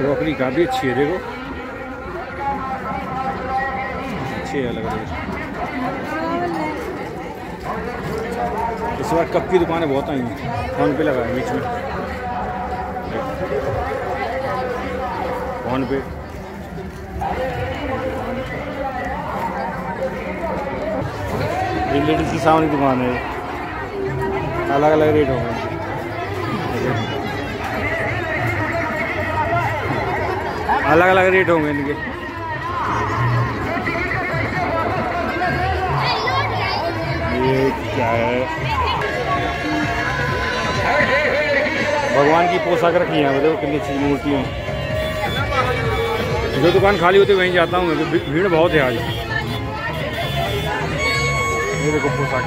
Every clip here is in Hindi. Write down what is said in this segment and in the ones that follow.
क्रॉकरी काफ़ी अच्छी है, देखो। अच्छी है लग रही है। इस बार कप की दुकानें बहुत आई हैं। फ़ोन पे लगा है बीच में। फ़ोन पे। लेडीज़ की सामान दुकान है। अलग अलग रेट होंगे अलग अलग रेट होंगे इनके। ये क्या है? भगवान की पोशाक रखी है देखो कितनी अच्छी मूर्तियाँ जो दुकान खाली होती है, वहीं जाता हूँ मैं भीड़ बहुत है आज। ये देखो पोशाक।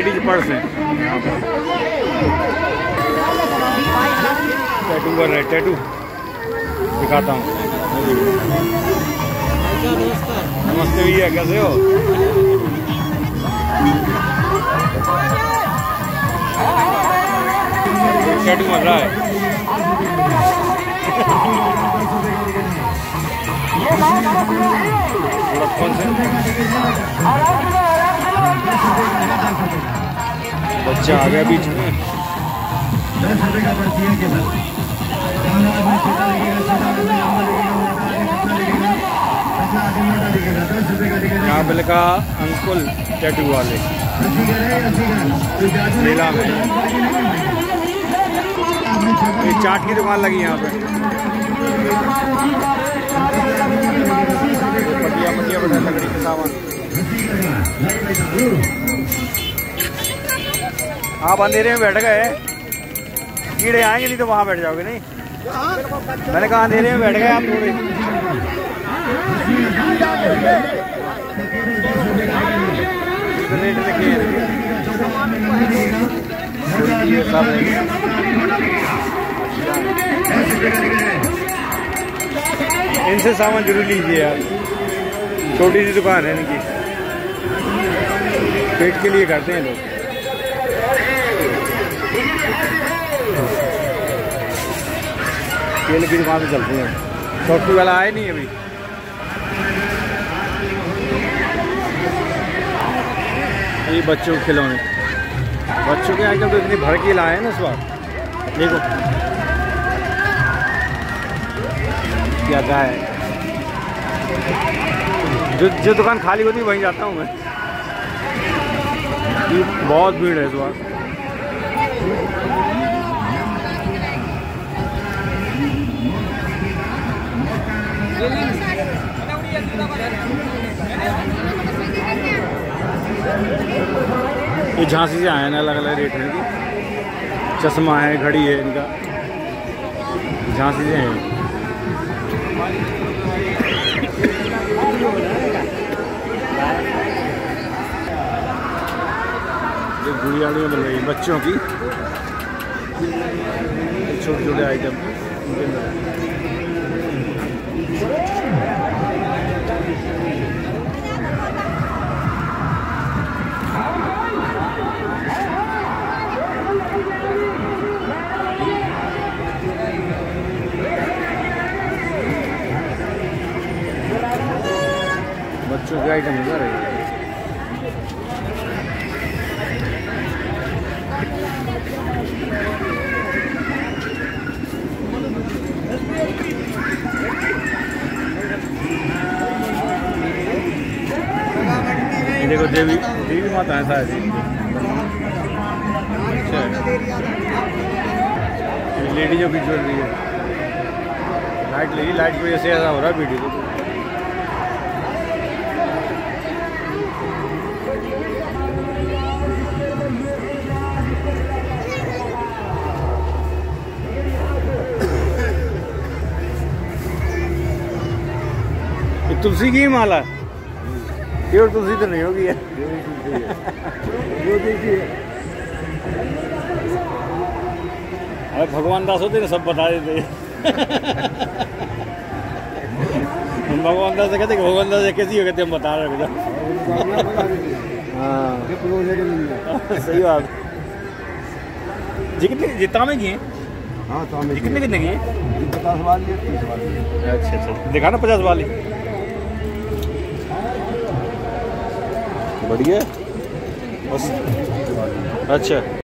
लेडीज़ पर्स है टैटू कर रहे टैटू दिखाता हूँ। नमस्ते भैया कैसे हो? टैटू मर रहा है। फ़ोन से? बच्चा आ गया बीच में। दस रुपए का है यहाँ पे लिखा अंकुल टैटू वाले। नीला में। चाट की दुकान लगी यहाँ पे। आप अंधेरे में बैठ गए। कीड़े आएँगे नहीं तो वहाँ बैठ जाओगे, नहीं? मैंने कहा अंधेरे में बैठ गए आप सब इनसे सामान ज़रूर लीजिए यार। छोटी सी दुकान है इनकी। पेट के लिए करते हैं लोग। तेल की दुकान से चलते हैं। सॉफ्टवेयर वाला आया नहीं अभी। ये बच्चों के खिलौने। बच्चों के आजकल तो इतनी भर के लाए हैं ना इस बार। देखो। क्या क्या है। जो जो दुकान खाली होती वहीं जाता हूँ मैं। ये बहुत भीड़ है इस बार। ये झांसी से आए हैं अलग अलग रेट इनकी। चश्मा है, घड़ी है इनका। झांसी से हैं। ये गुड़ियाड़ियाँ बन रही बच्चों की। छोटे छोटे आइटम बच्चों के आइटम इधर है देखो, देवी देवी माता है शायद। अच्छा। ये लेडीजों की ज्वेलरी है। लाइट लगी लाइट की वजह से ऐसा हो रहा है वीडियो। तुलसी की माला? है प्योर तुलसी तो नहीं होगी? अरे भगवान दास होते सब बता देते भगवान दास से कहते कि भगवान दास कैसी हो कहते हम बता रहे हैं हाँ। सही बात। जी कितने जितना में किए हाँ? तो कितने कितने किए पचास वाली है अच्छा अच्छा। दिखा ना पचास वाली। बढ़िया। अच्छा।